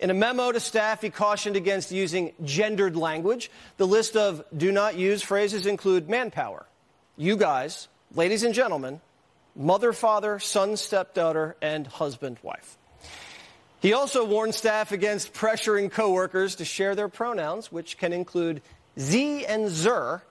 In a memo to staff, he cautioned against using gendered language. The list of do not use phrases include manpower, you guys, ladies and gentlemen, mother, father, son, stepdaughter, and husband, wife. He also warned staff against pressuring coworkers to share their pronouns, which can include ze and Zer,